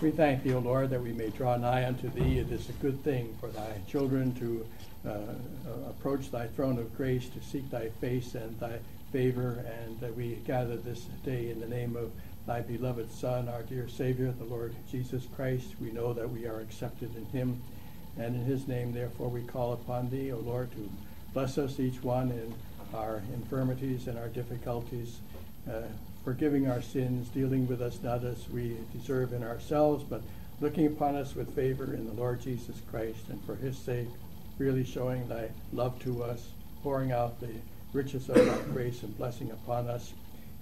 We thank thee, O Lord, that we may draw nigh unto thee. It is a good thing for thy children to uh, uh, approach thy throne of grace, to seek thy face and thy favor. And uh, we gather this day in the name of thy beloved Son, our dear Savior, the Lord Jesus Christ. We know that we are accepted in him. And in his name, therefore, we call upon thee, O Lord, to bless us each one in our infirmities and our difficulties, uh, forgiving our sins, dealing with us not as we deserve in ourselves, but looking upon us with favor in the Lord Jesus Christ, and for his sake, really showing thy love to us, pouring out the riches of thy grace and blessing upon us.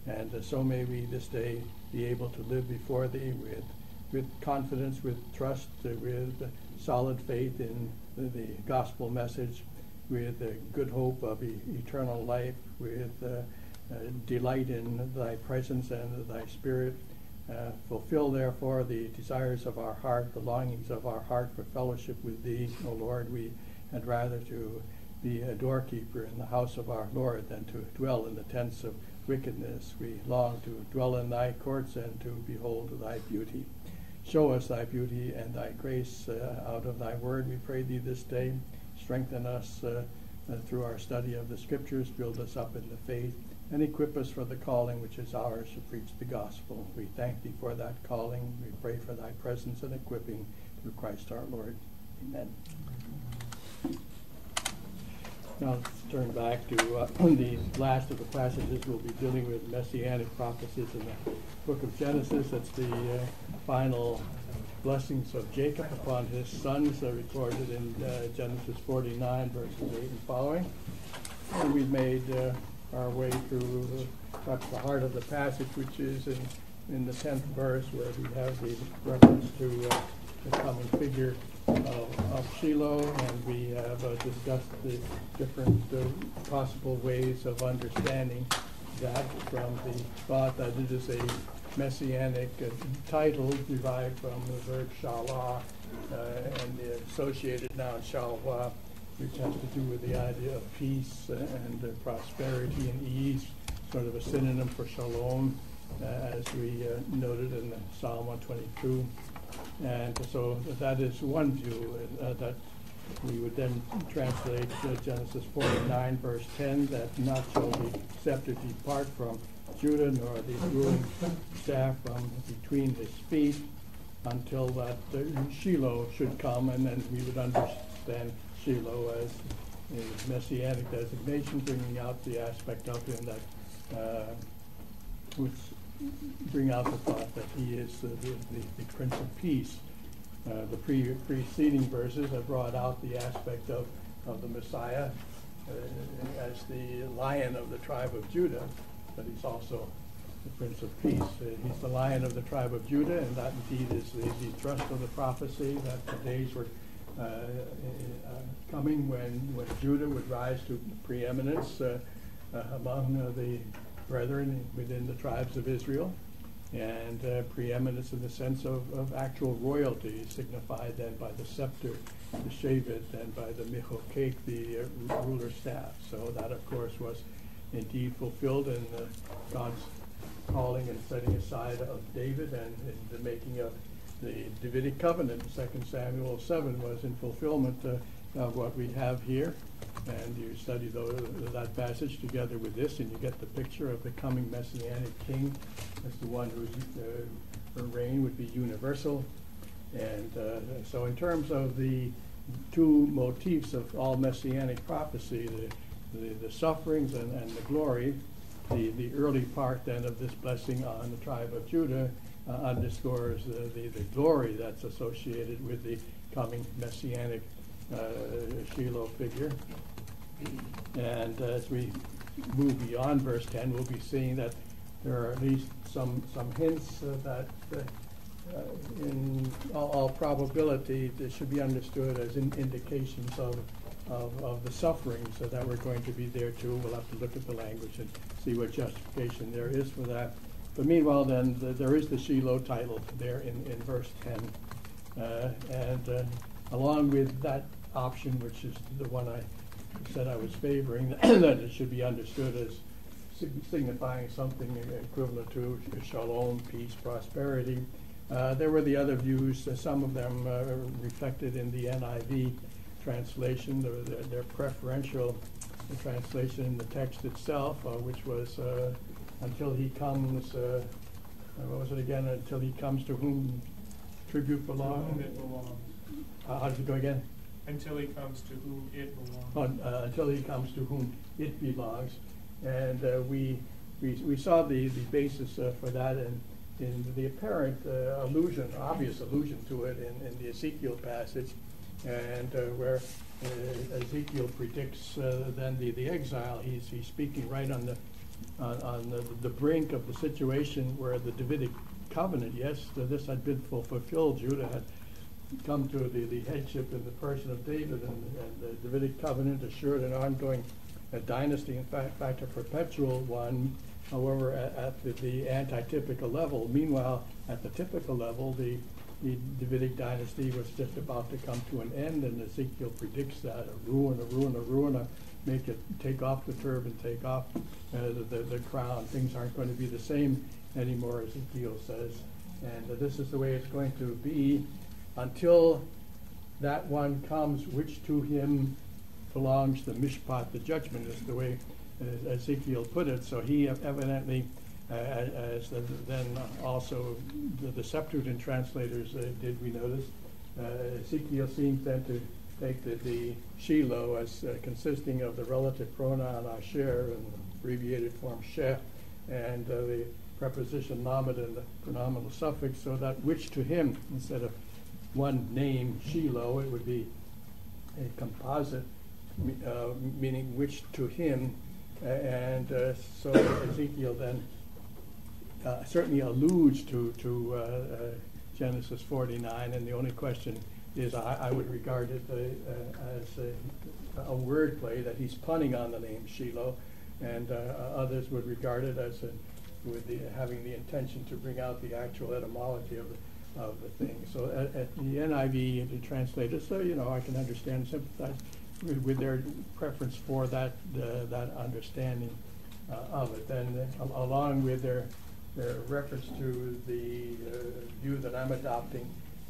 And uh, so may we this day be able to live before thee with, with confidence, with trust, uh, with solid faith in the, the, gospel message, with the good hope of e- eternal life, with uh, delight in thy presence and thy spirit. Uh, fulfill, therefore, the desires of our heart, the longings of our heart for fellowship with thee, O Lord. We had rather to be a doorkeeper in the house of our Lord than to dwell in the tents of wickedness. We long to dwell in thy courts and to behold thy beauty. Show us thy beauty and thy grace uh, out of thy word, we pray thee this day. Strengthen us uh, uh, through our study of the scriptures, build us up in the faith, and equip us for the calling which is ours to preach the gospel. We thank thee for that calling. We pray for thy presence and equipping through Christ our Lord. Amen. Now let's turn back to uh, the last of the passages. We'll be dealing with messianic prophecies in the book of Genesis. That's the uh, final blessings of Jacob upon his sons uh, recorded in uh, Genesis 49, verses 8 and following. And we've made uh, our way through perhaps the heart of the passage, which is in, in the 10th verse, where we have the reference to uh, the coming figure of, of Shiloh, and we have uh, discussed the different uh, possible ways of understanding that from the thought that it is a messianic uh, title derived from the verb shalah uh, and the associated noun shalwa, which has to do with the idea of peace and uh, prosperity and ease, sort of a synonym for shalom, uh, as we noted in Psalm 122. And so that is one view uh, that we would then translate uh, Genesis 49, verse 10, that not shall the scepter depart from Judah, nor the ruling staff from between his feet, until that uh, Shiloh should come, and then we would understand Shiloh as a messianic designation, bringing out the aspect of him that uh, which bring out the thought that he is the, the, the Prince of Peace. Uh, the pre- preceding verses have brought out the aspect of, of the Messiah uh, as the lion of the tribe of Judah, but he's also the Prince of Peace. Uh, he's the lion of the tribe of Judah, and that indeed is the, the thrust of the prophecy that the days were coming when, when Judah would rise to preeminence uh, among the brethren within the tribes of Israel, and uh, preeminence in the sense of, of actual royalty, signified then by the scepter, the shavit, and by the michokek, the uh, ruler staff. So that, of course, was indeed fulfilled in uh, God's calling and setting aside of David and in the making of the Davidic covenant. 2 Samuel 7 was in fulfillment uh, of what we have here and you study that passage together with this, and you get the picture of the coming messianic king as the one whose uh, reign would be universal. And uh, so, in terms of the two motifs of all messianic prophecy, the, the, the sufferings and, and, the glory, the, the early part then of this blessing on the tribe of Judah uh, underscores the, the, the glory that's associated with the coming messianic uh, Shiloh figure. And as we move beyond verse 10, we'll be seeing that there are at least some, some hints uh, that uh, in all, all, probability this should be understood as in indications of, of, of, the sufferings that we're going to be there too. We'll have to look at the language and see what justification there is for that. But meanwhile, then, the, there is the Shiloh title there in, in verse 10. Uh, and uh, along with that option, which is the one I said I was favoring, that it should be understood as signifying something equivalent to shalom, peace, prosperity. Uh, there were the other views, uh, some of them uh, reflected in the NIV translation, their, their- their preferential translation in the text itself, uh, which was uh, until he comes, uh, what was it again? Until he comes to whom tribute belongs. it belongs, Uh, how does it go again? until he comes to whom it belongs. on, uh, until he comes to whom it belongs. And uh, we, we, we saw the, the basis uh, for that in, in the apparent uh, allusion, obvious allusion to it in, in the Ezekiel passage, and uh, where uh, Ezekiel predicts uh, then the, the exile. He's, he's speaking right on the, on, on the, the brink of the situation where the Davidic covenant, yes, this had been fulfilled. Judah had come to the, the headship in the person of David and, and the Davidic covenant assured an ongoing uh, dynasty, in fact, fact, a perpetual one, however, at, at the, the antitypical level. Meanwhile, at the typical level, the, the Davidic dynasty was just about to come to an end, and Ezekiel predicts that a ruin, a ruin, a ruin, a make it take off the turban, take off uh, the, the, crown. Things aren't going to be the same anymore, as Ezekiel says. And uh, this is the way it's going to be until that one comes which to him belongs the mishpat, the judgment is the way uh, Ezekiel put it. So he evidently, uh, as the, then also the, the Septuagint translators uh, did, we notice, uh, Ezekiel seems then to take the, the Shiloh as uh, consisting of the relative pronoun asher and abbreviated form sheh, and uh, the preposition lamed and the pronominal suffix, so that which to him, instead of one name, Shiloh, it would be a composite, uh, meaning which to him. And uh, so Ezekiel then uh, certainly alludes to, to uh, Genesis 49, and the only question is, I, I would regard it uh, uh, as a, a wordplay, that he's punning on the name Shiloh, and uh, others would regard it as a, with the, having the intention to bring out the actual etymology of the, of the thing. So at, at the NIV the translators, so you know, I can understand, and sympathize with, their preference for that, uh, that understanding uh, of it. Then uh, along with their, their reference to the view that I'm adopting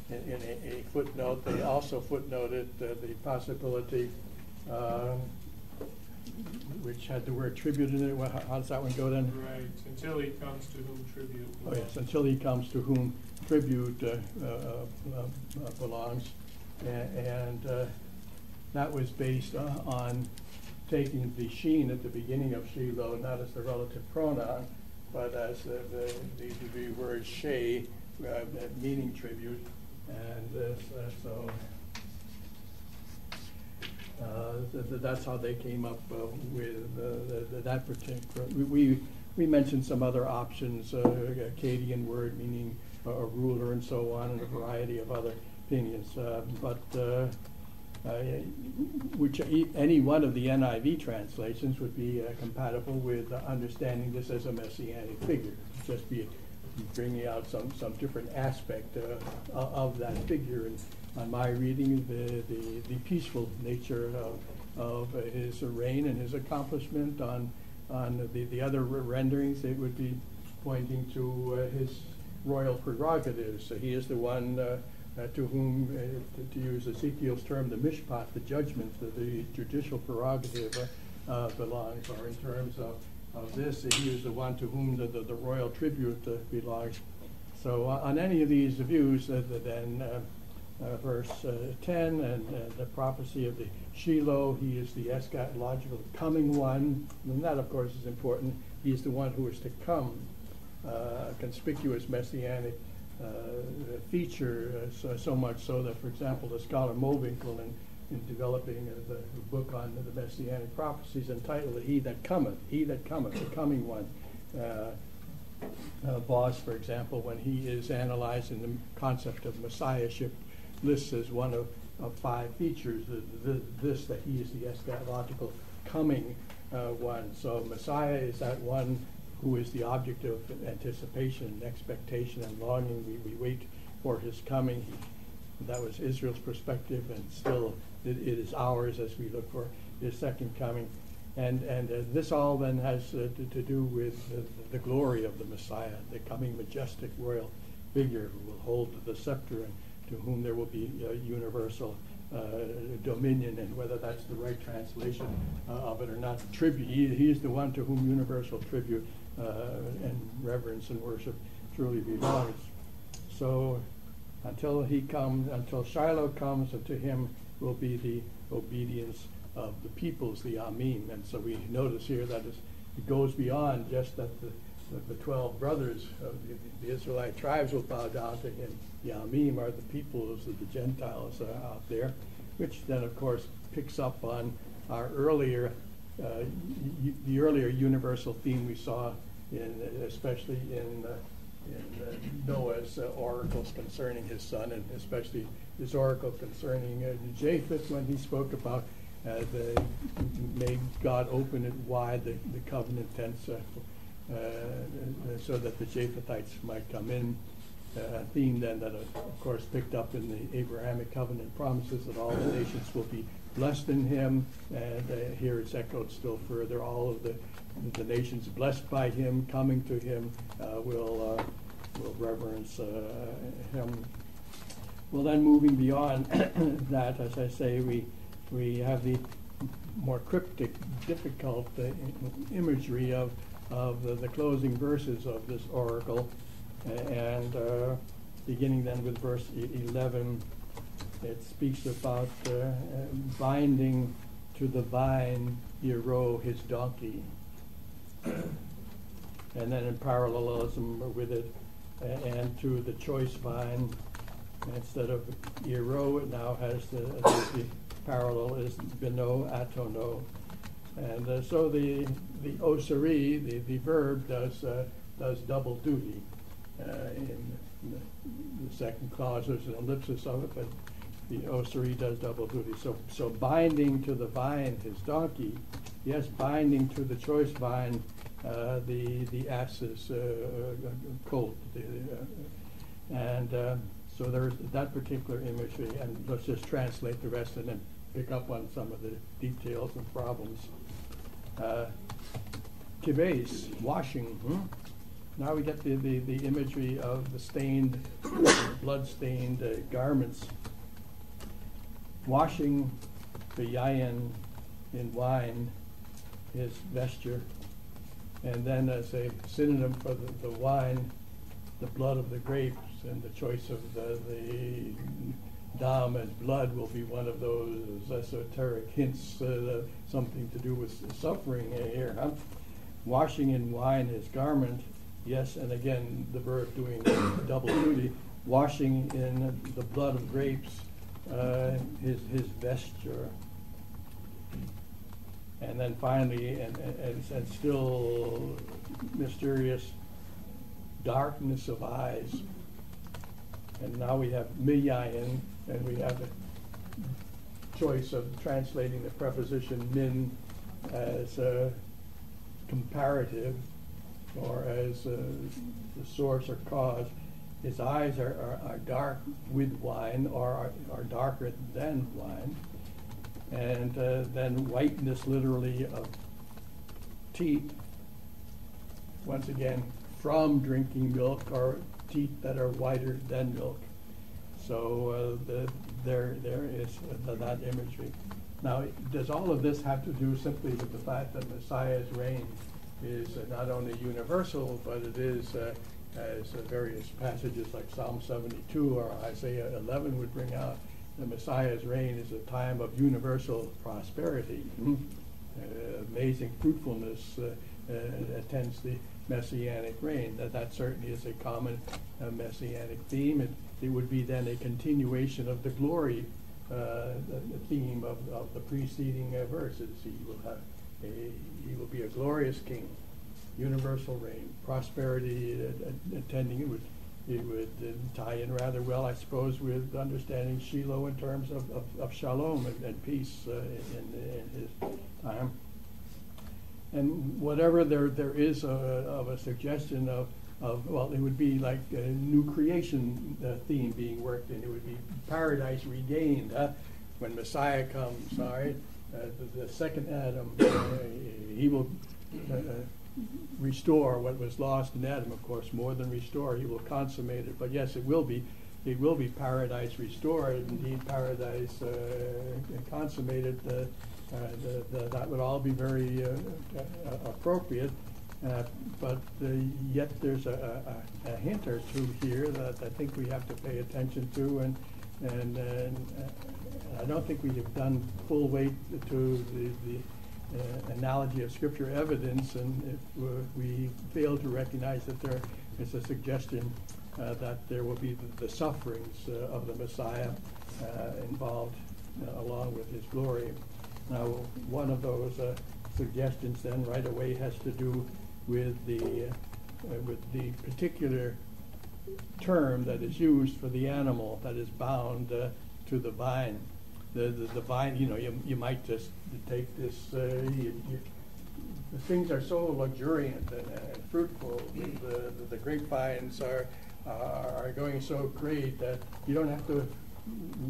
in, in a, a footnote, they also footnoted uh, the possibility, um, which had the word tribute in it. Well, how, how does that one go then? Right, until he comes to whom tribute Oh, belongs. yes, until he comes to whom tribute uh, uh, uh, belongs. And uh, that was based uh, on taking the sheen at the beginning of Shiloh, not as the relative pronoun, but as the, the, the, the word she, uh, meaning tribute. And this, uh, so uh, th- th- that's how they came up uh, with uh, the- the- that particular, we- we, mentioned some other options, uh, Akkadian word meaning a a ruler and so on, and a variety of other opinions. But uh, uh, which, e- any one of the NIV translations would be uh, compatible with uh, understanding this as a messianic figure. Just be bringing out some, some different aspect uh, of that figure. And on my reading, the, the, the peaceful nature of, of his reign and his accomplishment. On, on the, the other renderings, it would be pointing to uh, his royal prerogatives. So he is the one uh, uh, to whom, uh, to- to use Ezekiel's term, the mishpat, the judgment, the, the judicial prerogative uh, belongs, or in terms of, of this, he is the one to whom the, the, the royal tribute uh, belongs. So uh, on any of these views, uh, th- then uh, uh, verse uh, 10 and the prophecy of the Shiloh, he is the eschatological coming one, and that of course is important. He is the one who is to come, uh, conspicuous messianic feature, so, so much so that, for example, the scholar Mowinckel in, in developing uh, the book on the messianic prophecies entitled He That Cometh, He That Cometh, the Coming One. Uh, uh, for example, when he is analyzing the concept of messiahship, lists as one of, of five features th- th- this, that he is the eschatological coming uh, one. So Messiah is that one who is the object of anticipation expectation and longing. We, we wait for his coming. He, that was Israel's perspective, and still it, it is ours as we look for his second coming. And, and uh, this all then has uh, to, to do with the, the glory of the Messiah, the coming majestic royal figure who will hold the scepter and to whom there will be uh, universal uh, dominion, and whether that's the right translation uh, of it or not. Tribute, he, he is the one to whom universal tribute uh, and reverence and worship truly belongs. So until he comes, until Shiloh comes, and to him will be the obedience of the peoples, the Amim. And so we notice here that it goes beyond just that the, that the twelve brothers of the, the Israelite tribes will bow down to him. The Amim are the peoples of the Gentiles out there, which then, of course, picks up on our earlier, uh, the earlier universal theme we saw in, especially in, uh, in uh, Noah's uh, oracles concerning his son, and especially his oracle concerning uh, Japheth when he spoke about uh, the, may God open it wide, the, the covenant tents, uh, uh, so that the Japhethites might come in. A theme then that, of course, picked up in the Abrahamic covenant promises that all the nations will be blessed in him. And here it's echoed still further, all of the, the nations blessed by him, coming to him, uh, will, uh, will reverence uh, him. Well, then moving beyond that, as I say, we, we have the more cryptic, difficult uh, imagery of, of the, the closing verses of this oracle. And uh, beginning then with verse e- 11, it speaks about uh, binding to the vine Yero, his donkey. And then in parallelism with it, and to the choice vine, instead of Yero, it now has the, the parallel is Beno Atono. And uh, so the, the osiri, the, the verb, does, uh, does double duty. Uh, in the, the second clause, there's an ellipsis of it, but the osiri does double duty. So, so binding to the vine his donkey, yes, binding to the choice vine uh, the, the ass's uh, colt. The, uh, and uh, so there's that particular imagery, and let's just translate the rest and then pick up on some of the details and problems. Uh, washing. Hmm? Now we get the, the, the imagery of the stained, blood-stained uh, garments. Washing the yayin in wine, his vesture, and then as a synonym for the, the wine, the blood of the grapes, and the choice of the, the dam as blood will be one of those esoteric hints, uh, something to do with suffering here, huh? Washing in wine his garment, yes, and again, the verb doing double duty, washing in the blood of grapes, uh, his, his vesture. And then finally, and, and, and- still mysterious, darkness of eyes. And now we have miyayin, and we have the choice of translating the preposition min as uh, comparative or as uh, the source or cause. His eyes are, are, are dark with wine or are, are darker than wine. And uh, then whiteness literally of teeth, once again, from drinking milk or teeth that are whiter than milk. So uh, the, there, there is uh, that imagery. Now, does all of this have to do simply with the fact that Messiah's reign is uh, not only universal, but it is, uh, as various passages like Psalm 72 or Isaiah 11 would bring out, the Messiah's reign is a time of universal prosperity. Uh, amazing fruitfulness uh, uh, attends the messianic reign. That, that certainly is a common uh, messianic theme. It, it would be then a continuation of the glory uh, the, the theme of, of the preceding uh, verses. He will have a, he will be a glorious king, universal reign, prosperity uh, uh, attending. It would it would uh, tie in rather well, I suppose, with understanding Shiloh in terms of, of, of shalom and, and peace uh, in, in his time. And whatever there, there is uh, of a suggestion of, of, well, it would be like a new creation uh, theme being worked in. It would be paradise regained huh? when Messiah comes, right? Uh, the, the second Adam, uh, he will restore what was lost in Adam, of course, more than restore, he will consummate it. But yes, it will be, it will be paradise restored, indeed paradise uh, consummated. Uh, uh, the, the, that would all be very uh, uh, appropriate. Uh, but yet there's a, a, a hint or two here that I think we have to pay attention to, and and, and I don't think we have done full weight to the, the uh, analogy of scripture evidence, and if we fail to recognize that there is a suggestion uh, that there will be the, the sufferings uh, of the Messiah uh, involved uh, along with his glory. Now, one of those suggestions then right away has to do with the with the particular term that is used for the animal that is bound to the vine the, the, the vine, you know, you, you might just take this, uh, you, you, the things are so luxuriant and, and fruitful. The, the, the grapevines are, uh, are going so great that you don't have to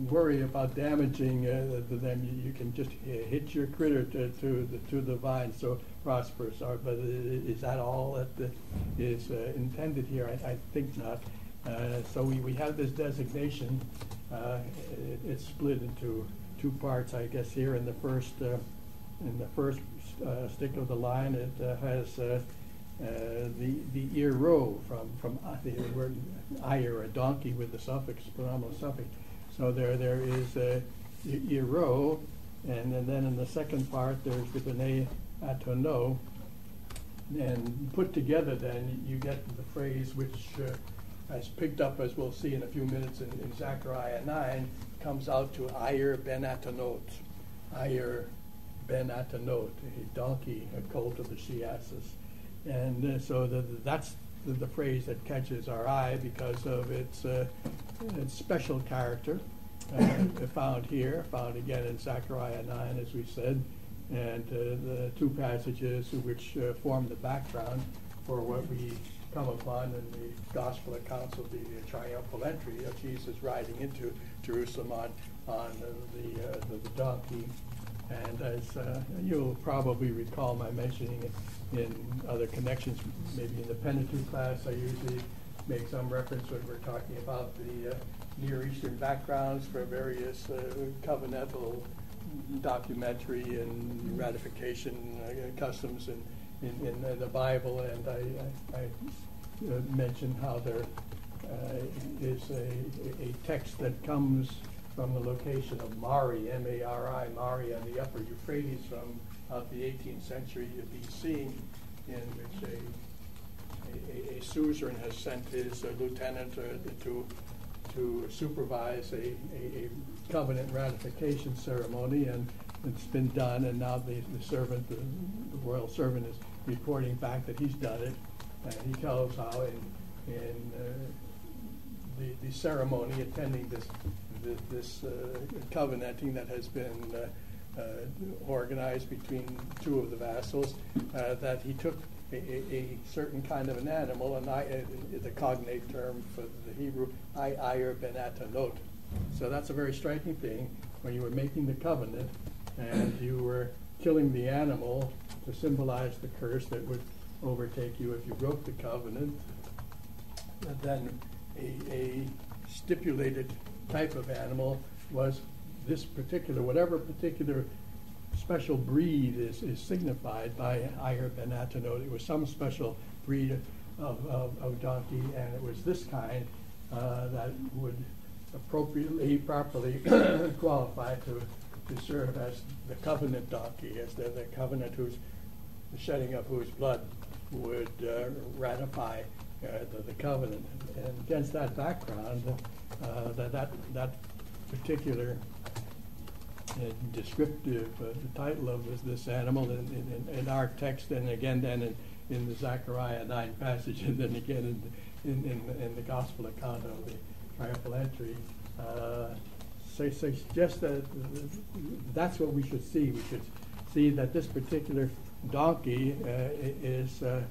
worry about damaging uh, the, them. You, you, can just hit your critter to, to the to the vine so prosperous. Or, but is that all that is uh, intended here? I, I think not. Uh, so we, we have this designation uh, it, it's split into two parts, I guess. Here in the first uh, in the first uh, stick of the line, it has the the ear row from from the word ear, a donkey with the suffix, pronominal suffix. So there there is a ear row, and, and then in the second part there's the bene atono, and put together then you get the phrase which as picked up, as we'll see in a few minutes in, in Zechariah 9, comes out to Ayer ben Atanot. Ayer ben Atanot, a donkey, a colt of the she-asses. And uh, so the, that's the, the, phrase that catches our eye because of its, uh, its special character. Uh, found here, found again in Zechariah 9, as we said, and uh, the two passages which uh, form the background for what we come upon in the gospel accounts of the triumphal entry of Jesus riding into Jerusalem on, on the, uh, the, the, donkey. And as uh, you'll probably recall my mentioning it in other connections, maybe in the Pentateuch class, I usually make some reference when we're talking about the uh, Near Eastern backgrounds for various uh, covenantal documentary and ratification uh, customs and in, in the Bible, and I, I, I uh, mentioned how there uh, is a, a text that comes from the location of Mari, M-A-R-I, Mari on the upper Euphrates from about the 18th century BC, in which a, a, a suzerain has sent his uh, lieutenant to to supervise a, a, a, covenant ratification ceremony, and it's been done, and now the, the servant, the, the royal servant, is reporting back that he's done it. And he tells how in, in uh, the, the ceremony attending this, this, uh, covenanting that has been uh, uh, organized between two of the vassals, uh, that he took a, a, certain kind of an animal, and I, uh, the cognate term for the Hebrew, I, Ayer ben Atanot. So that's a very striking thing when you were making the covenant and you were killing the animal to symbolize the curse that would overtake you if you broke the covenant. Then a, a stipulated type of animal was this particular, whatever particular special breed is, is signified by Ayer ben Atanot. It was some special breed of, of, of donkey, and it was this kind uh, that would appropriately, properly qualify to to serve as the covenant donkey, as the, the covenant whose shedding of whose blood would uh, ratify uh, the, the, covenant. And against that background, uh, that, that, that particular uh, descriptive, uh, the title of this, this animal in, in, in, our text, and again then in, in the Zechariah 9 passage, and then again in, in, in, the gospel account of the triumphal entry, uh, so suggest that that's what we should see. We should see that this particular donkey uh, is uh,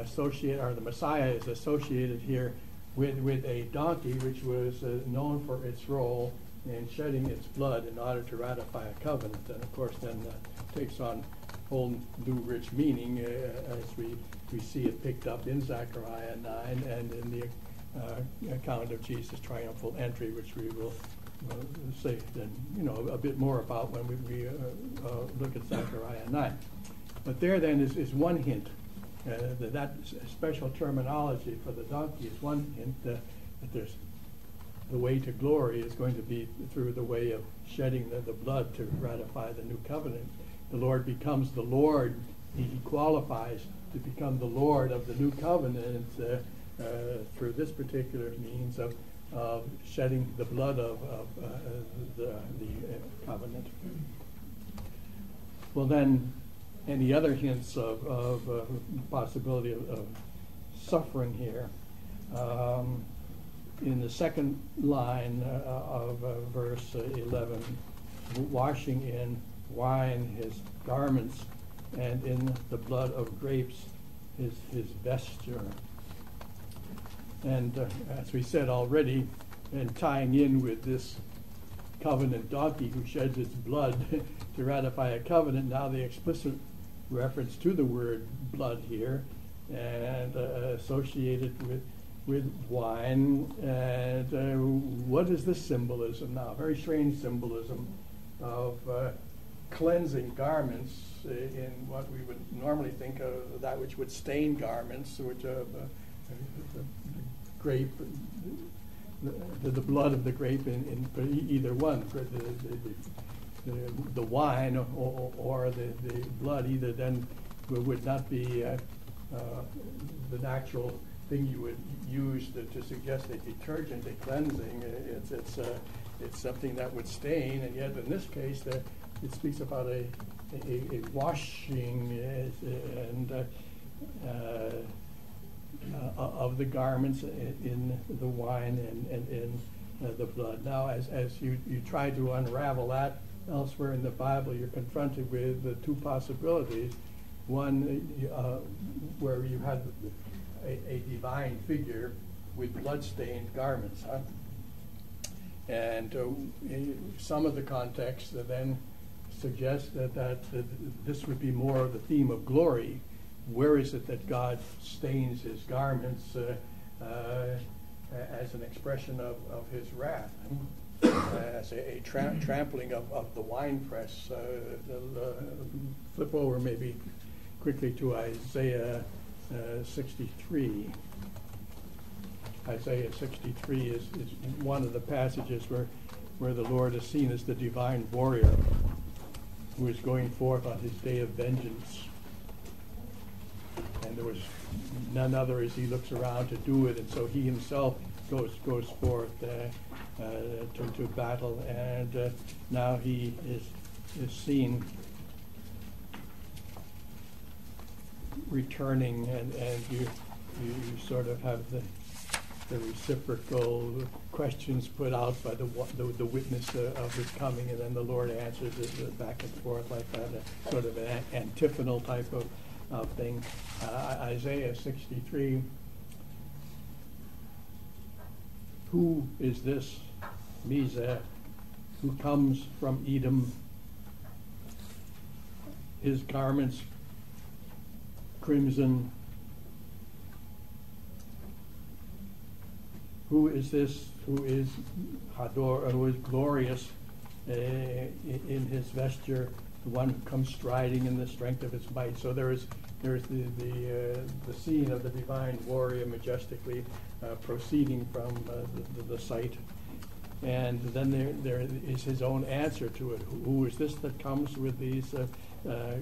associated, or the Messiah is associated here with, with a donkey which was uh, known for its role in shedding its blood in order to ratify a covenant. And of course, then takes on whole new rich meaning uh, as we, we see it picked up in Zechariah 9 and in the uh, account of Jesus' triumphal entry, which we will uh, say then, you know, a bit more about when we, we look at Zechariah 9. But there then is, is one hint. Uh, that, that special terminology for the donkey is one hint uh, that there's the way to glory is going to be through the way of shedding the, the blood to ratify the new covenant. The Lord becomes the Lord. He, qualifies to become the Lord of the new covenant uh, uh, through this particular means of, of shedding the blood of, of uh, the, the uh, covenant. Well, then, any other hints of, of uh, possibility of, of suffering here? Um, in the second line uh, of uh, verse 11, washing in wine his garments, and in the blood of grapes his, his vesture. And uh, as we said already, and tying in with this covenant donkey who sheds its blood to ratify a covenant, now the explicit reference to the word blood here, and uh, associated with with wine. And uh, what is this symbolism now? Very strange symbolism of uh, cleansing garments in what we would normally think of that which would stain garments, which uh, the grape, the, the, blood of the grape in, in either one, the, the, the, wine or, or the, the blood, either then would not be uh, uh, the natural thing you would use to, to suggest a detergent, a cleansing. It's, it's, uh, it's something that would stain, and yet in this case, the, it speaks about a, a, a washing and uh, uh, of the garments in the wine and, and in uh, the blood. Now, as, as you, you try to unravel that elsewhere in the Bible, you're confronted with the two possibilities. One, uh, where you had a, a divine figure with blood-stained garments, huh? And uh, some of the context then suggests that, that, that this would be more of the theme of glory. Where is it that God stains his garments uh, uh, as an expression of, of his wrath? As a, a tra- trampling of, of the winepress. Uh, flip over maybe quickly to Isaiah uh, 63. Isaiah 63 is, is one of the passages where, where the Lord is seen as the divine warrior who is going forth on his day of vengeance. And there was none other as he looks around to do it, and so he himself goes goes forth uh, to, to battle, and uh, now he is is seen returning, and, and you, you, you sort of have the, the reciprocal questions put out by the, the, the witness uh, of his coming, and then the Lord answers it uh, back and forth like that, a sort of an antiphonal type of, of thing. Uh, Isaiah 63. Who is this Mizah who comes from Edom? His garments crimson. Who is this who is Hador, who is glorious uh, in his vesture, the one who comes striding in the strength of his might? So there is there is the the, uh, the scene of the divine warrior majestically uh, proceeding from uh, the, the, the sight. And then there, there is his own answer to it. Who is this that comes with these uh, uh,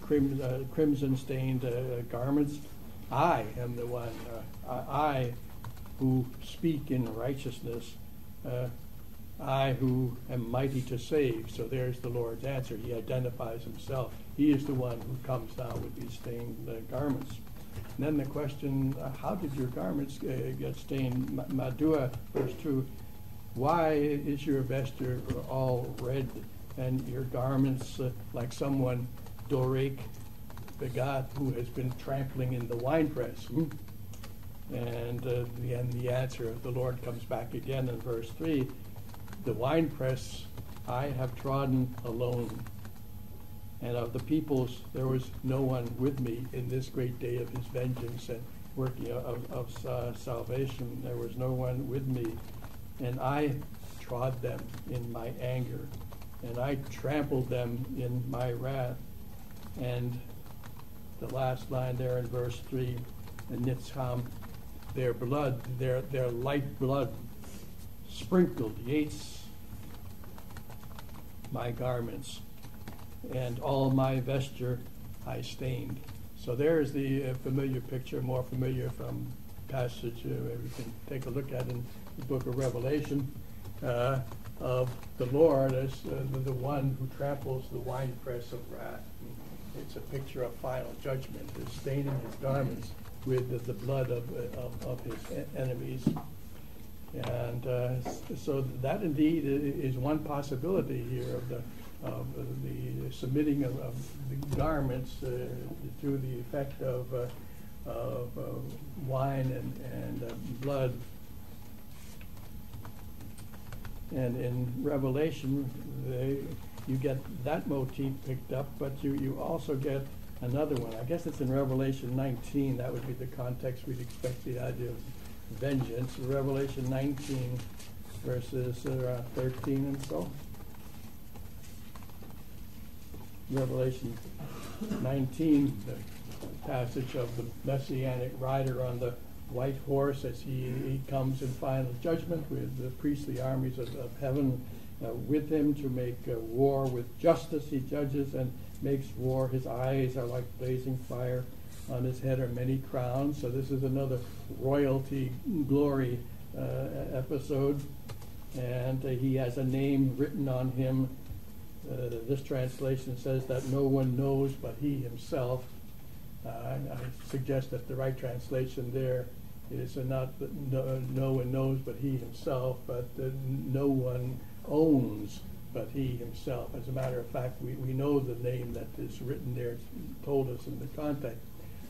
crim, uh, crimson stained uh, garments. I am the one, uh, I who speak in righteousness, uh, I who am mighty to save. So there's the Lord's answer. He identifies himself. He is the one who comes down with these stained garments. And then the question, how did your garments get stained? Madua, verse 2, why is your vesture all red and your garments like someone Dorek, the god who has been trampling in the winepress. Hmm? And uh, the, and the answer of the Lord comes back again in verse 3 The winepress I have trodden alone, And of the peoples, there was no one with me in this great day of his vengeance and working of, of uh, salvation. There was no one with me. And I trod them in my anger, and I trampled them in my wrath. And the last line there in verse 3, and Nitzham, their blood, their, their light blood sprinkled Yates my garments, and all my vesture I stained. So there's the uh, familiar picture, more familiar from passage uh, we can take a look at in the book of Revelation uh, of the Lord as uh, the, one who tramples the winepress of wrath. It's a picture of final judgment, is staining his garments with the, the blood of, of, of his enemies. And uh, so that indeed is one possibility here of the, of the submitting of, of the garments uh, to the effect of, uh, of uh, wine and, and uh, blood. And in Revelation, they, you get that motif picked up, but you, you also get another one. I guess it's in Revelation 19. That would be the context we'd expect the idea of vengeance. Revelation 19, verses uh, 13 and so. Revelation 19, the passage of the messianic rider on the white horse as he, he comes in final judgment with the priestly armies of, of heaven uh, with him to make uh, war with justice. He judges and makes war. His eyes are like blazing fire. On his head are many crowns. So this is another royalty glory uh, episode. And uh, he has a name written on him. Uh, this translation says that no one knows but he himself. Uh, I I suggest that the right translation there is uh, not that no, no one knows but he himself, but that no one owns but he himself. As a matter of fact, we, we know the name that is written there, told us in the context.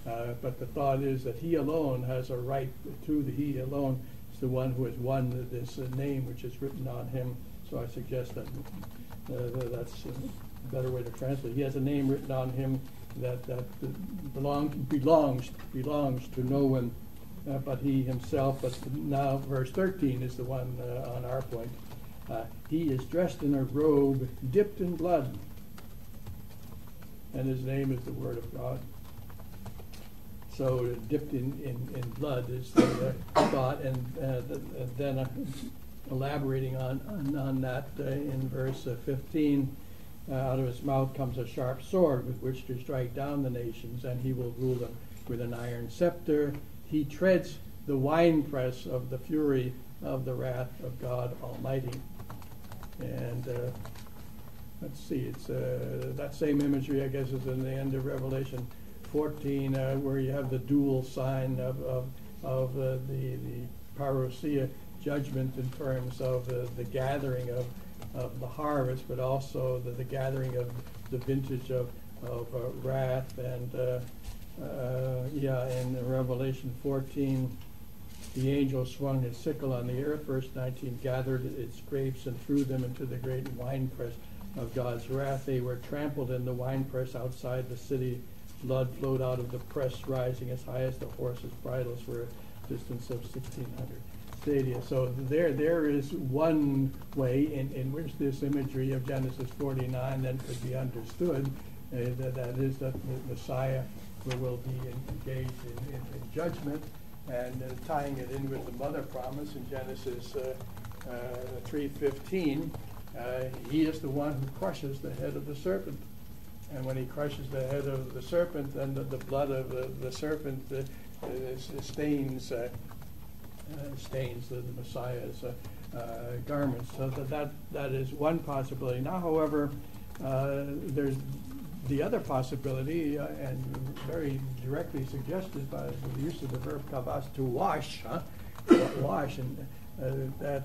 Uh, but the thought is that he alone has a right to the he alone is the one who has won this uh, name which is written on him. So I suggest that uh, that's a better way to translate. He has a name written on him that, that belongs, belongs, belongs to no one uh, but he himself. But now verse 13 is the one uh, on our point. Uh, he is dressed in a robe dipped in blood, and his name is the Word of God. So dipped in, in, in blood is the uh, thought, and uh, th- uh, then uh, elaborating on, on, on that uh, in verse uh, 15, uh, out of his mouth comes a sharp sword with which to strike down the nations, and he will rule them with an iron scepter. He treads the winepress of the fury of the wrath of God Almighty. And uh, let's see, it's uh, that same imagery, I guess, is in the end of Revelation 14, uh, where you have the dual sign of, of, of uh, the, the parousia judgment in terms of uh, the gathering of, of the harvest, but also the, the gathering of the vintage of, of uh, wrath. And uh, yeah, in Revelation 14, the angel swung his sickle on the earth, verse 19, gathered its grapes and threw them into the great winepress of God's wrath. They were trampled in the winepress outside the city. Blood flowed out of the press, rising as high as the horses' bridles for a distance of 1,600 stadia. So there, there is one way in, in which this imagery of Genesis 49 then could be understood. Uh, that, that is that the Messiah will, will be engaged in, in, in judgment and uh, tying it in with the mother promise in Genesis uh, uh, 3:15, uh, he is the one who crushes the head of the serpent. And when he crushes the head of the serpent, then the, the blood of the, the serpent uh, stains uh, stains the, the Messiah's garments. So that, that that is one possibility. Now, however, there's the other possibility, uh, and very directly suggested by the use of the verb kavas, to wash, huh? wash, and uh, that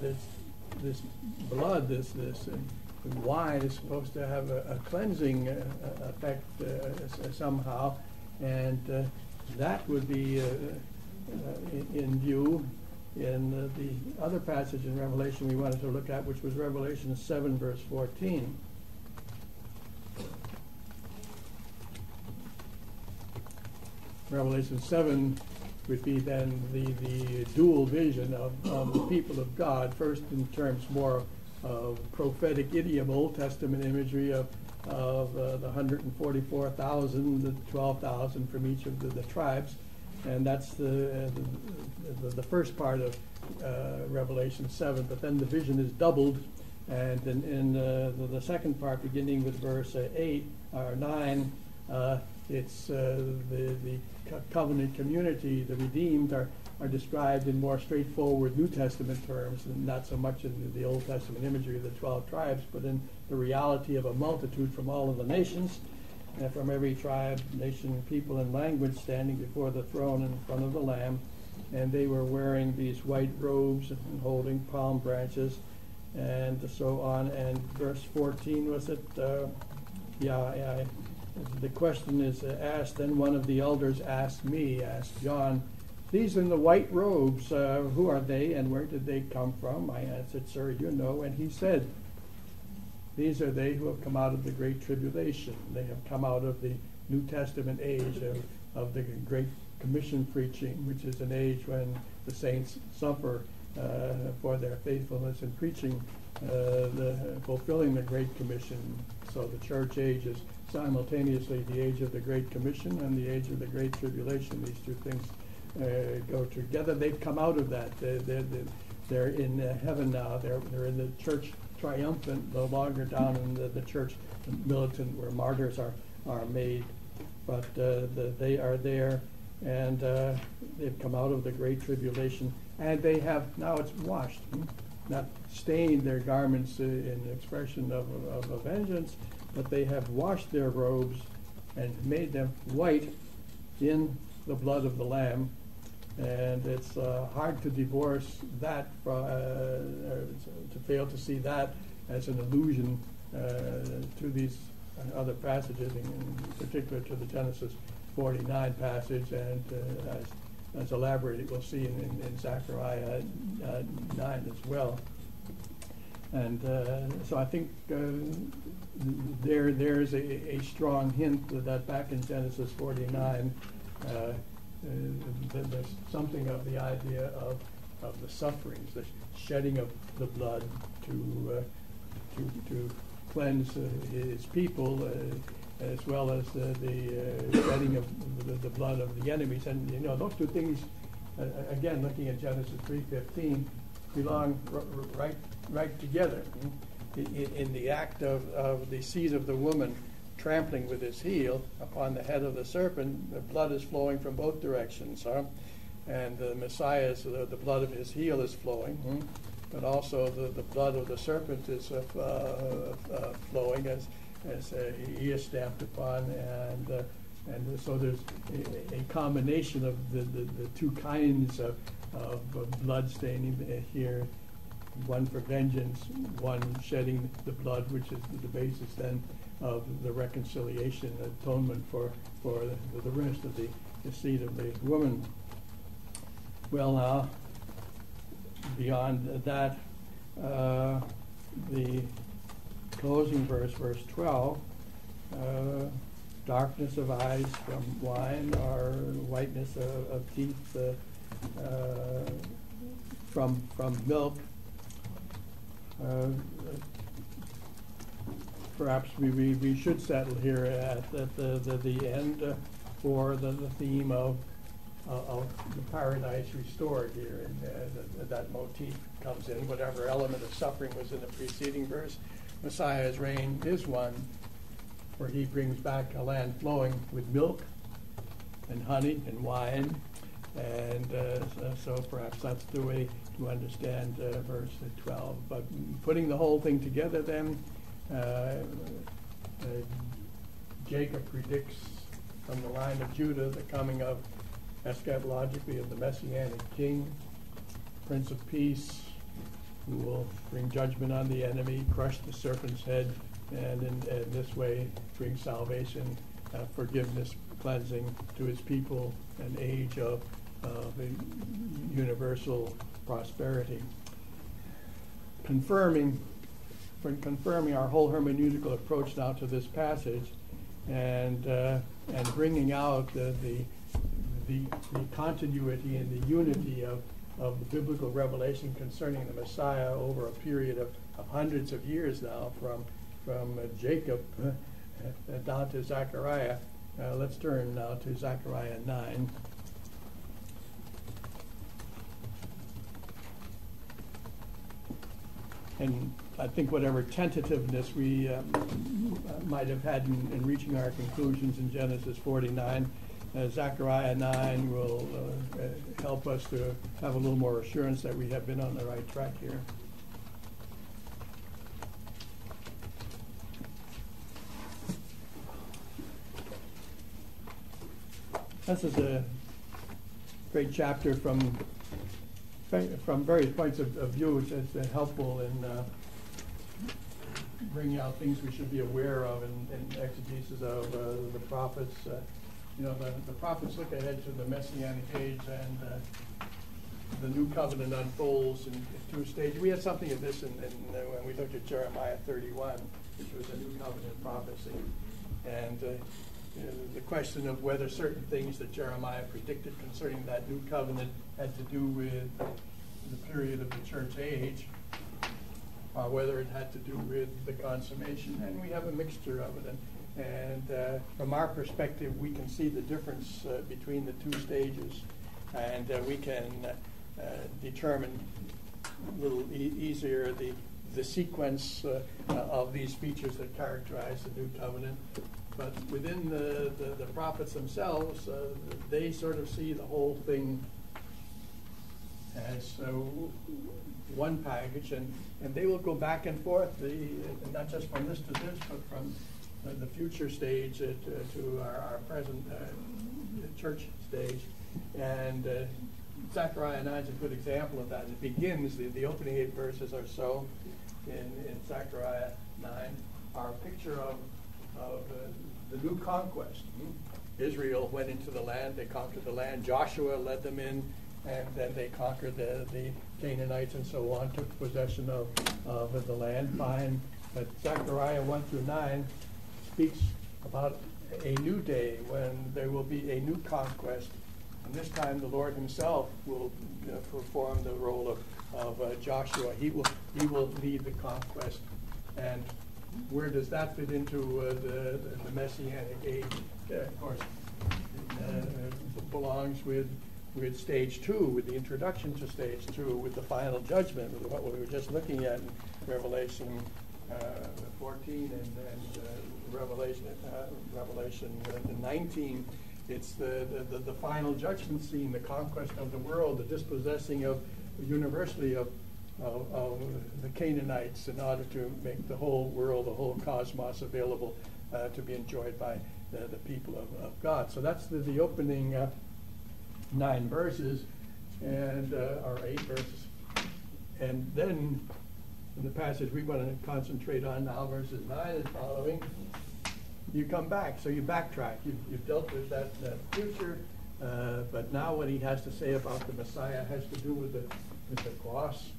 this, this blood, this this uh, wine is supposed to have a, a cleansing uh, effect uh, somehow, and that would be in, in view in uh, the other passage in Revelation we wanted to look at, which was Revelation 7, verse 14. Revelation seven would be then the, the dual vision of, of the people of God, first in terms more of prophetic idiom, Old Testament imagery of, of uh, the 144,000, the 12,000 from each of the, the tribes. And that's the, uh, the, the, first part of uh, Revelation 7. But then the vision is doubled. And in, in uh, the, second part, beginning with verse uh, 8 or 9, uh, it's uh, the, the co- covenant community, the redeemed, are, are described in more straightforward New Testament terms, and not so much in the Old Testament imagery of the 12 tribes, but in the reality of a multitude from all of the nations, and from every tribe, nation, people, and language standing before the throne in front of the Lamb. And they were wearing these white robes and holding palm branches and so on. And verse 14 was it? Uh, yeah, yeah. The question is asked, then one of the elders asked me, asked John, these in the white robes, uh, who are they and where did they come from? I answered, Sir, you know. And he said, These are they who have come out of the great tribulation. They have come out of the New Testament age of, of the Great Commission preaching, which is an age when the saints suffer uh, for their faithfulness in preaching, uh, the, fulfilling the Great Commission. So the church age is simultaneously the age of the Great Commission and the age of the Great Tribulation. These two things uh, go together. They've come out of that. They're, they're, they're in uh, heaven now. They're, they're in the church triumphant, no longer down in the, the church militant where martyrs are, are made. But uh, the, they are there and uh, they've come out of the great tribulation and they have, now it's washed, hmm? not stained their garments uh, in expression of, of, of vengeance, but they have washed their robes and made them white in the blood of the Lamb. And it's uh, hard to divorce that, uh, to fail to see that as an allusion uh, to these other passages, in particular to the Genesis 49 passage, and uh, as, as elaborated, we'll see in, in, in Zechariah uh, 9 as well. And uh, so I think uh, there there's a, a, strong hint that back in Genesis 49, uh, uh, there's something of the idea of, of the sufferings, the shedding of the blood to, uh, to, to cleanse uh, his people, as well as the shedding of the, the, blood of the enemies. And you know, those two things, again, looking at Genesis 3.15, belong right right together in, in, the act of, of the seed of the woman trampling with his heel upon the head of the serpent, the blood is flowing from both directions. Huh? And the Messiah's, the, the blood of his heel is flowing, hmm? but also the, the blood of the serpent is uh, uh, uh, flowing as, as uh, he is stamped upon. And, uh, and so there's a, a combination of the, the, the, two kinds of, of blood staining here one for vengeance, one shedding the blood, which is the basis then of the reconciliation, atonement for, for the, the rest of the, the seed of the woman. Well, now, beyond that, uh, the closing verse, verse 12, uh, darkness of eyes from wine or whiteness of, of teeth uh, uh from, from milk uh, perhaps we, we, we should settle here at, at the, the, the end uh, for the, the theme of, uh, of the paradise restored here. And uh, that, that motif comes in, whatever element of suffering was in the preceding verse. Messiah's reign is one where he brings back a land flowing with milk and honey and wine. And uh, so perhaps that's the way to understand uh, verse 12. But putting the whole thing together, then, uh, uh, Jacob predicts from the line of Judah the coming of eschatologically of the Messianic King, Prince of Peace, who will bring judgment on the enemy, crush the serpent's head, and in, in this way bring salvation, uh, forgiveness, cleansing to his people, an age of, of universal prosperity. Confirming, confirming our whole hermeneutical approach now to this passage and, uh, and bringing out the, the, the, the continuity and the unity of, of the biblical revelation concerning the Messiah over a period of, of hundreds of years now, from, from uh, Jacob uh, uh, down to Zechariah. Uh, let's turn now to Zechariah 9. And I think whatever tentativeness we um, might have had in, in reaching our conclusions in Genesis 49, uh, Zechariah 9 will uh, help us to have a little more assurance that we have been on the right track here. This is a great chapter from from various points of, of view. It's, it's uh, helpful in uh, bringing out things we should be aware of in, in exegesis of uh, the prophets. Uh, you know, the, the prophets look ahead to the messianic age and uh, the new covenant unfolds in, in two stages. We had something of this in, in, uh, when we looked at Jeremiah 31, which was a new covenant prophecy. And you know, the question of whether certain things that Jeremiah predicted concerning that new covenant had to do with the period of the church age, or whether it had to do with the consummation. And we have a mixture of it. And, and uh, from our perspective, we can see the difference uh, between the two stages. And uh, we can uh, determine a little e- easier the, the sequence uh, of these features that characterize the new covenant but within the, the, the prophets themselves, uh, they sort of see the whole thing as uh, one package, and, and they will go back and forth, the, not just from this to this, but from uh, the future stage to, to our, our present uh, church stage. And uh, Zechariah 9 is a good example of that. It begins, the, the opening eight verses or so in, in Zechariah 9 are a picture of of uh, the new conquest. Israel went into the land, they conquered the land. Joshua led them in, and then they conquered the, the Canaanites and so on, took possession of, of the land. Fine. But Zechariah 1 through 9 speaks about a new day when there will be a new conquest. And this time the Lord himself will perform the role of, of uh, Joshua. He will, he will lead the conquest. And where does that fit into uh, the, the messianic age? Uh, of course, uh, belongs with with stage two, with the introduction to stage two, with the final judgment, with what we were just looking at in Revelation uh, 14 and, and uh, Revelation uh, Revelation 19. It's the, the, the final judgment scene, the conquest of the world, the dispossessing of universally of of, of the Canaanites in order to make the whole world, the whole cosmos available uh, to be enjoyed by the, the people of, of, God. So that's the, the opening uh, nine verses, and uh, or eight verses, and then in the passage we want to concentrate on now, verses nine and following. You come back, so you backtrack. You've, you've dealt with that, that future, uh, but now what he has to say about the Messiah has to do with the with the cross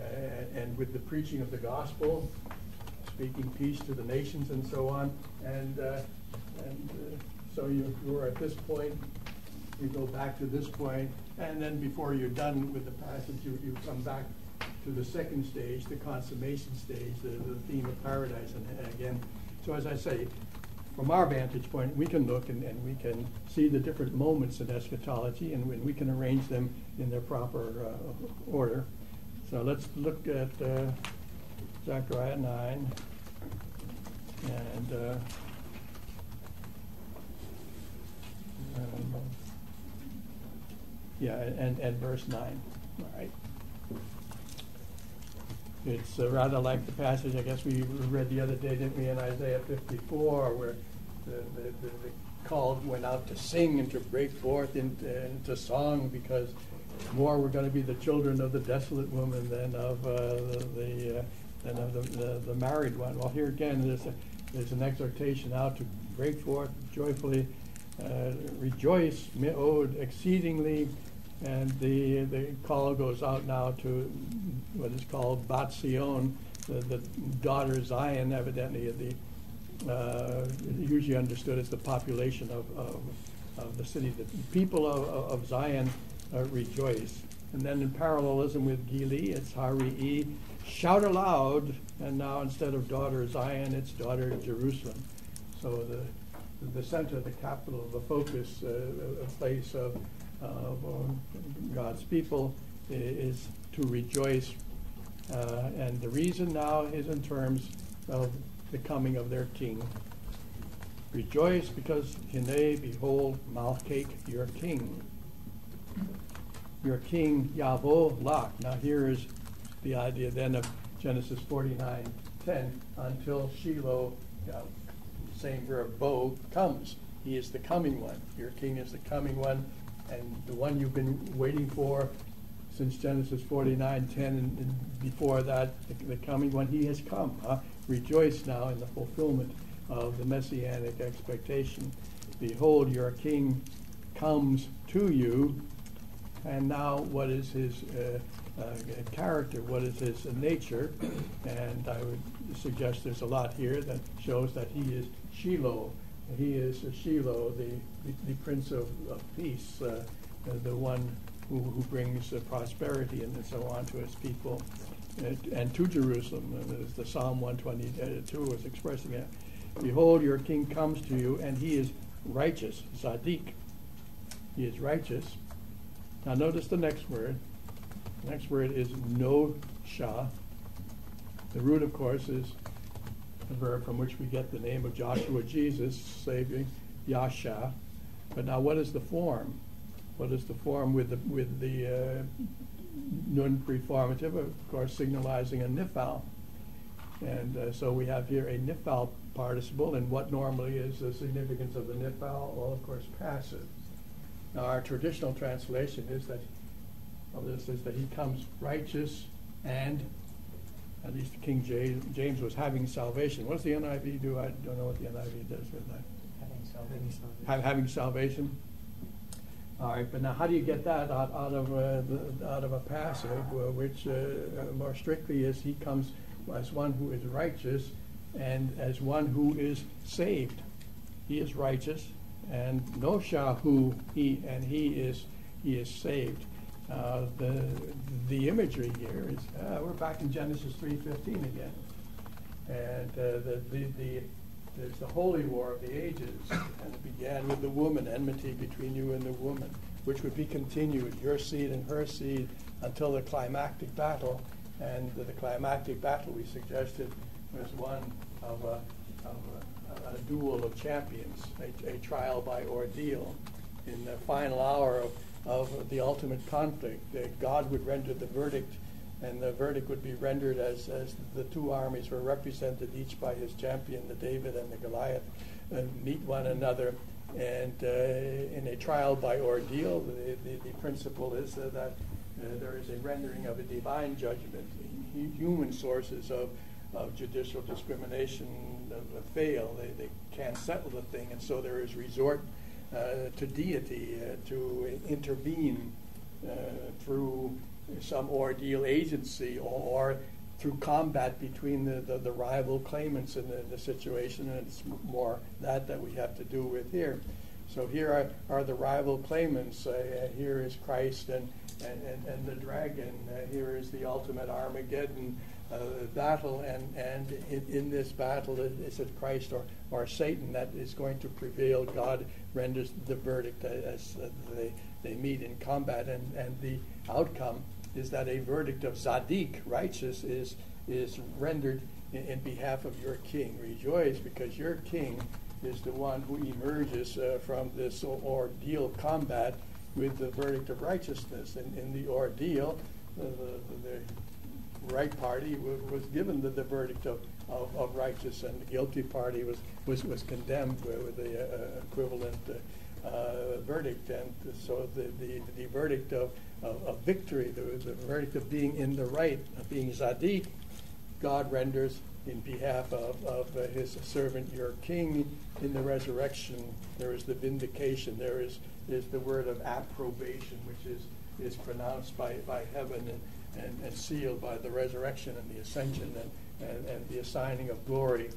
and, and with the preaching of the gospel, speaking peace to the nations and so on. And, uh, and uh, so you, you're at this point, you go back to this point, and then before you're done with the passage, you, you come back to the second stage, the consummation stage, the, the theme of paradise. And, again, so as I say, from our vantage point, we can look and, and, we can see the different moments in eschatology, and we, we can arrange them in their proper uh, order. So let's look at uh, Zechariah 9 and, uh, um, yeah, and, and verse 9. All right. It's uh, rather like the passage I guess we read the other day, didn't we, in Isaiah 54, where the, the, the, the call went out to sing and to break forth into, into song because more were going to be the children of the desolate woman than of uh, the, the uh, than of the, the, married one. Well, here again, there's, a, there's an exhortation out to break forth joyfully, uh, rejoice, ode exceedingly, and the the call goes out now to what is called Bat Zion, the, the daughter Zion, evidently the uh, usually understood as the population of, of of the city. The people of, of Zion uh, rejoice. And then in parallelism with Gili, it's Hari, shout aloud, and now instead of daughter Zion, it's daughter Jerusalem. So the, the center, the capital, the focus, uh, a place of, of um, God's people is to rejoice. Uh, and the reason now is in terms of the coming of their king. Rejoice because Hine, behold, Malchek, your king. Your king, Yahweh, Lach. Now here is the idea then of Genesis 49, 10, until Shiloh, uh, same verb, bo, comes. He is the coming one. Your king is the coming one, and the one you've been waiting for since Genesis 49, 10, and, and before that, the, the coming one, he has come. Huh? Rejoice now in the fulfillment of the messianic expectation. Behold, your king comes to you, and now what is his uh, uh, character? What is his nature? And I would suggest there's a lot here that shows that he is Shiloh. He is Shiloh, the, the, the Prince of, of Peace, uh, uh, the one who, who brings uh, prosperity and so on to his people uh, and to Jerusalem. And as the Psalm 122 is expressing it. Behold, your king comes to you, and he is righteous, Zadik. He is righteous. Now notice the next word. The next word is no shah. The root, of course, is from which we get the name of Joshua Jesus, saving Yasha. But now, what is the form? What is the form with the with the uh, nun preformative, of course, signalizing a nifal? And uh, so we have here a nifal participle, and what normally is the significance of the nifal? Well, of course, passive. Now, our traditional translation is that of this is that he comes righteous and at least King James, James was having salvation. What does the NIV do? I don't know what the NIV does with that. Ha- Having salvation. All right, but now how do you get that out, out of uh, the, out of a passive, uh, which uh, more strictly is he comes as one who is righteous and as one who is saved. He is righteous, and no shahu he and he is he is saved. Uh, the the imagery here is uh, we're back in Genesis three fifteen again, and uh, the, the the there's the holy war of the ages, and it began with the woman, enmity between you and the woman, which would be continued, your seed and her seed, until the climactic battle. And the, the climactic battle we suggested was one of a, of a, a duel of champions, a, a trial by ordeal. In the final hour of, of the ultimate conflict, that God would render the verdict and the verdict would be rendered as, as the two armies were represented each by his champion, the David and the Goliath, and meet one another. And uh, in a trial by ordeal, the, the, the principle is uh, that uh, there is a rendering of a divine judgment. Human sources of, of judicial discrimination fail. They, they can't settle the thing, and so there is resort to deity uh, to intervene uh, through some ordeal agency or, or through combat between the, the, the rival claimants in the, the situation, and it's more that that we have to do with here. So here are, are the rival claimants. Uh, here is Christ and, and, and, and the dragon. Uh, here is the ultimate Armageddon uh, battle, and, and in, in this battle, it- is it Christ or, or Satan that is going to prevail? God renders the verdict as uh, they, they meet in combat, and, and the outcome is that a verdict of Zadik, righteous, is, is rendered in, in behalf of your king. Rejoice because your king is the one who emerges uh, from this ordeal combat with the verdict of righteousness. And in the ordeal, the, the right party wa- was given the, the verdict of, of, of righteous, and the guilty party was, was, was condemned with with the uh, equivalent uh, uh, verdict. And so the, the, the verdict of, of, of victory, the, the verdict of being in the right, of being Zadik, God renders in behalf of, of uh, his servant, your king, in the resurrection. There is the vindication. There is, is the word of approbation, which is, is pronounced by, by heaven and, and, and sealed by the resurrection and the ascension and, and, and the assigning of glory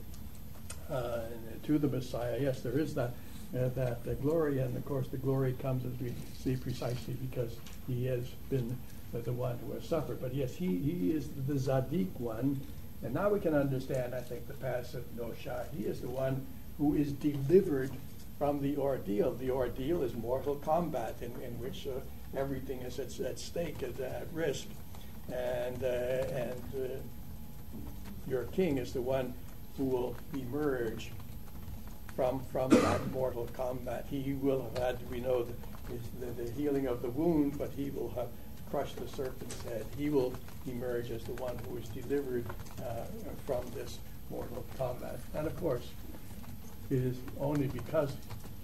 uh, to the Messiah. Yes, there is that, uh, that glory, and of course the glory comes as we see precisely because he has been the, one who has suffered. But yes, he, he is the Zadik one, and now we can understand, I think, the passive Nosha. He is the one who is delivered from the ordeal. The ordeal is mortal combat in, in which uh, everything is at, at stake, is at risk. And, uh, and uh, your king is the one who will emerge from, from that mortal combat. He will have had, we know, the, the, the healing of the wound, but he will have crushed the serpent's head. He will emerge as the one who is delivered uh, from this mortal combat. And of course, it is only because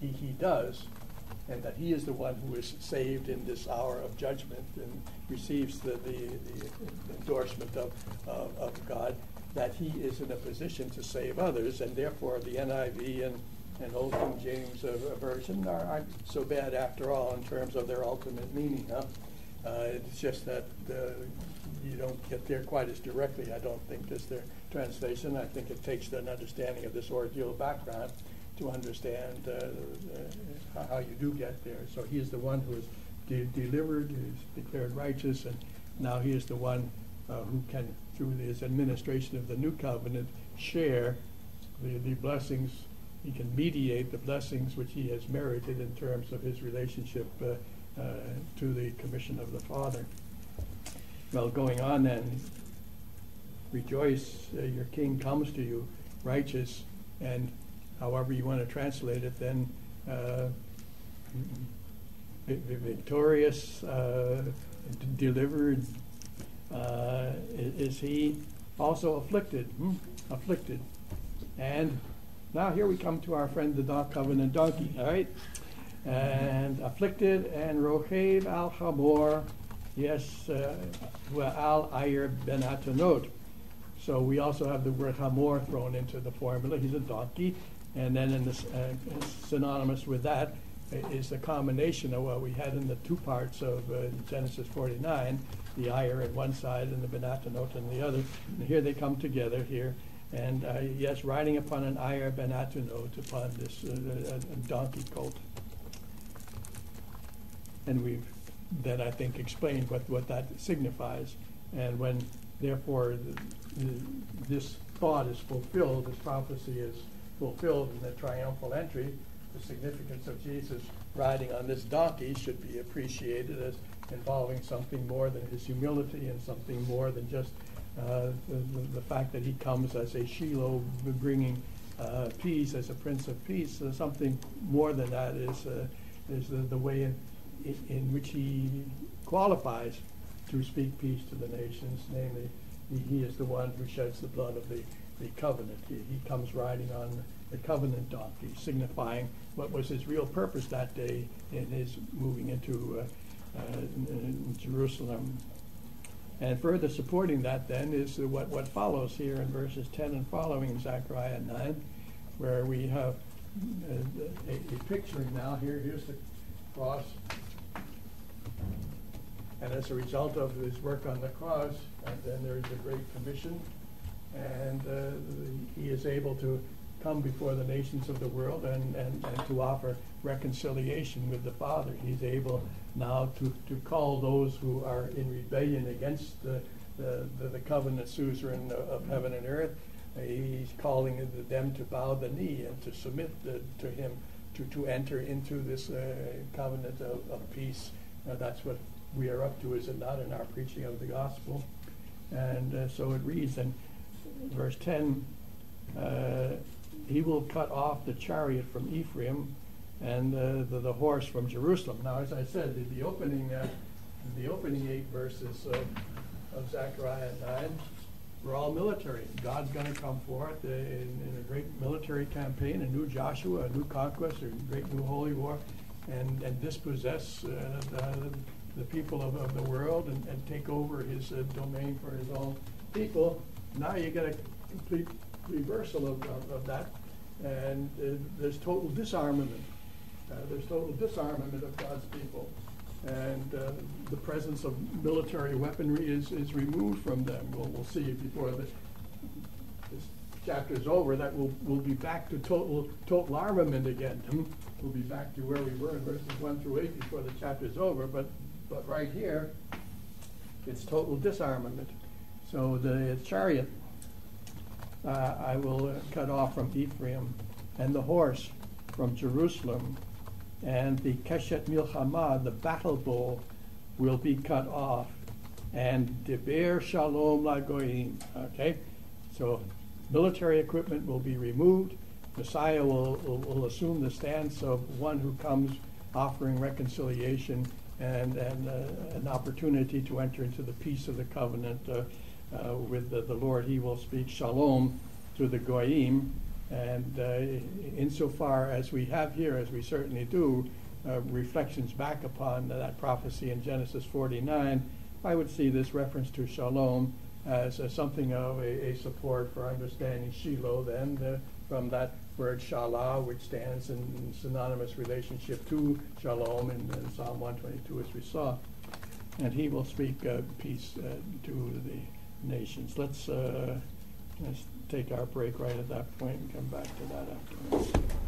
he, he does, and that he is the one who is saved in this hour of judgment and receives the, the, the endorsement of, of, God, that he is in a position to save others, and therefore the NIV and, and Old King James uh, Version are, aren't so bad after all in terms of their ultimate meaning. Huh? Uh, it's just that uh, you don't get there quite as directly, I don't think, as their translation. I think it takes an understanding of this ordeal background to understand uh, uh, how you do get there. So he is the one who is de- delivered, is declared righteous, and now he is the one uh, who can, through his administration of the new covenant, share the, the blessings. He can mediate the blessings which he has merited in terms of his relationship uh, uh, to the commission of the Father. Well, going on then, rejoice, uh, your king comes to you, righteous, and however you want to translate it, then uh, victorious, uh, delivered. Uh, is he also afflicted? Hmm? Afflicted. And now here we come to our friend the Doc Covenant donkey, all right? And afflicted and Rochev al Hamor, yes, uh, al Ayer ben Atanot. So we also have the word Hamor thrown into the formula. He's a donkey. And then in this, uh, synonymous with that is the combination of what we had in the two parts of uh, Genesis 49, the Ayer at one side and the Benatanot on the other. And here they come together here. And uh, yes, riding upon an Ayer Benatanot upon this uh, donkey colt. And we've then, I think, explained what, what that signifies. And when, therefore, the, the, this thought is fulfilled, this prophecy is fulfilled in the triumphal entry, the significance of Jesus riding on this donkey should be appreciated as involving something more than his humility and something more than just uh, the, the, fact that he comes as a Shiloh bringing uh, peace, as a Prince of Peace. Uh, something more than that is, uh, is the, the way in, in, in, which he qualifies to speak peace to the nations, namely, he, he is the one who sheds the blood of the the covenant. He, he comes riding on the covenant donkey, signifying what was his real purpose that day in his moving into uh, uh, in Jerusalem. And further supporting that then is what, what follows here in verses 10 and following in Zechariah 9, where we have a, a, a picturing now. Here, here's the cross. And as a result of his work on the cross, and then there's a great commission and uh, he is able to come before the nations of the world and, and, and to offer reconciliation with the Father. He's able now to, to call those who are in rebellion against the, the, the, the covenant suzerain of heaven and earth. He's calling them to bow the knee and to submit the, to him, to, to enter into this uh, covenant of, of peace. Uh, that's what we are up to, is it not, in our preaching of the gospel? And uh, so it reads, in verse 10, uh, he will cut off the chariot from Ephraim and uh, the, the, horse from Jerusalem. Now, as I said, the, the opening uh, the opening eight verses of, Zechariah 9 were all military. God's going to come forth in, in, a great military campaign, a new Joshua, a new conquest, a great new holy war, and, and dispossess uh, the, the, people of, of, the world and, and take over his uh, domain for his own people. Now you get a complete reversal of, of, of that, and uh, there's total disarmament. Uh, there's total disarmament of God's people, and uh, the presence of military weaponry is, is removed from them. We'll, we'll see before the, this chapter is over that we'll, we'll be back to total total armament again. Hmm? we'll be back to where we were in verses one through eight before the chapter is over, but, but right here, it's total disarmament. So the chariot, uh, I will uh, cut off from Ephraim, and the horse from Jerusalem, and the Keshet Milchama, the battle bull, will be cut off, and Deber Shalom Lagoim. Okay, so military equipment will be removed. Messiah will, will, will assume the stance of one who comes offering reconciliation and, and uh, an opportunity to enter into the peace of the covenant uh, uh, with the, the Lord. He will speak shalom to the goyim, and uh, insofar as we have here, as we certainly do, uh, reflections back upon that prophecy in Genesis 49, I would see this reference to shalom as something of a, a support for understanding Shiloh then from that word shalah, which stands in synonymous relationship to shalom in, in Psalm 122 as we saw. And he will speak uh, peace uh, to the nations. Let's, uh, let's take our break right at that point and come back.